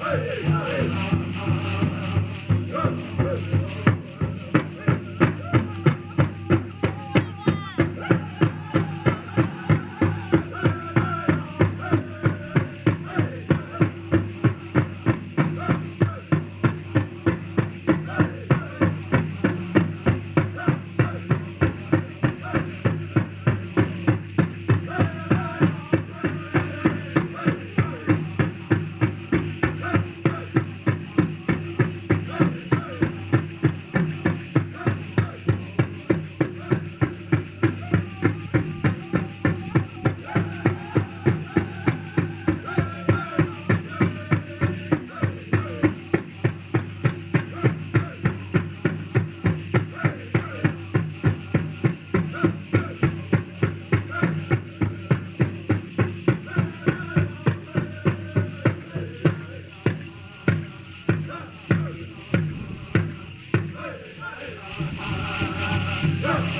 Hey, hey, hey.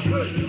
Good.